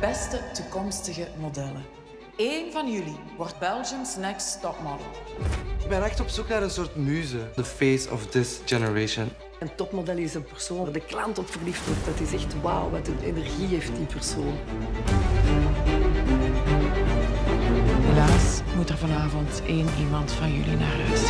beste toekomstige modellen. Eén van jullie wordt Belgium's next topmodel. Ik ben echt op zoek naar een soort muze. The face of this generation. Een topmodel is een persoon waar de klant op verliefd wordt. Dat is echt wauw, wat een energie heeft die persoon. Helaas moet er vanavond één iemand van jullie naar huis.